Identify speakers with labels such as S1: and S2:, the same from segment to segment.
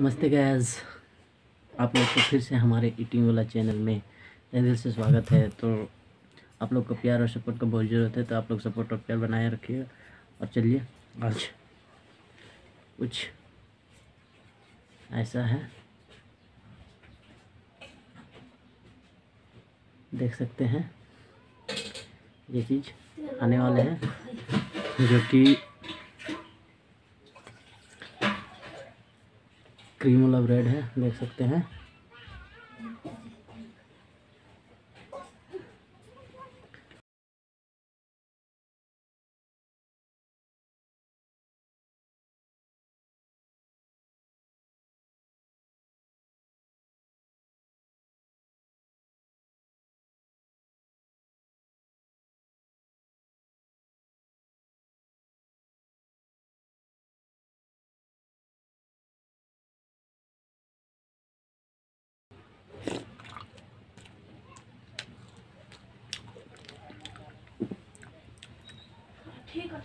S1: नमस्ते गैस आप लोग को फिर से हमारे ईटिंग वाला चैनल में दिल से स्वागत है। तो आप लोग को प्यार और सपोर्ट का बहुत ज़रूरत है तो आप लोग सपोर्ट और प्यार बनाए रखिए। और चलिए, आज कुछ ऐसा है। देख सकते हैं। ये चीज़ आने वाले हैं, जो कि क्रीम वाला ब्रेड है देख सकते हैं।
S2: ठीक है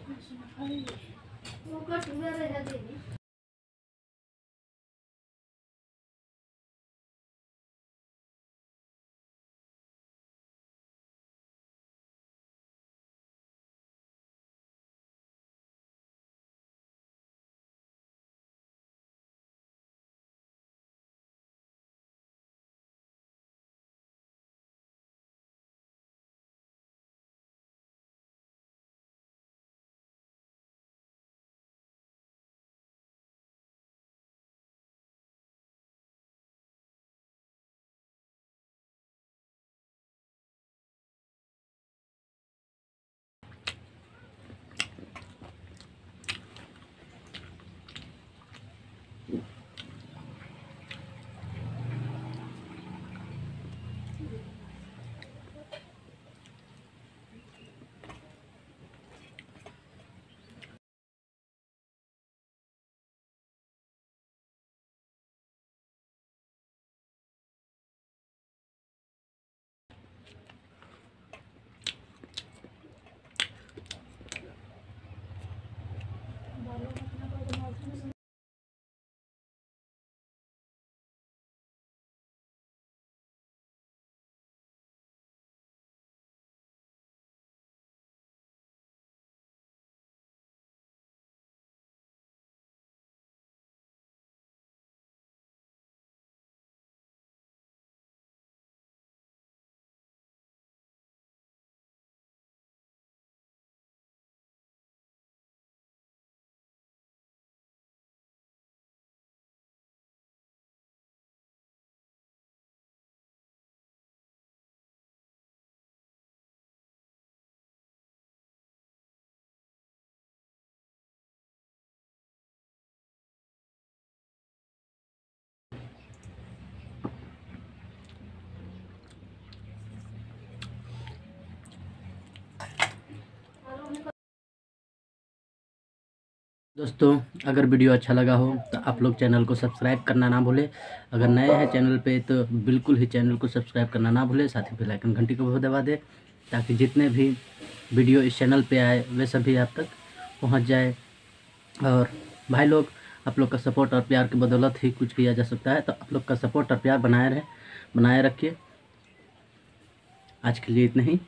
S1: दोस्तों, अगर वीडियो अच्छा लगा हो तो आप लोग चैनल को सब्सक्राइब करना ना भूलें। अगर नए हैं चैनल पे तो बिल्कुल ही चैनल को सब्सक्राइब करना ना भूलें, साथ ही बेल आइकन घंटी को भी दबा दें, ताकि जितने भी वीडियो इस चैनल पे आए, वे सभी आप तक पहुँच जाए। और भाई लोग, आप लोग का सपोर्ट और प्यार की बदौलत ही कुछ किया जा सकता है तो आप लोग का सपोर्ट और प्यार बनाए रहे, बनाए रखिए। आज के लिए इतना ही।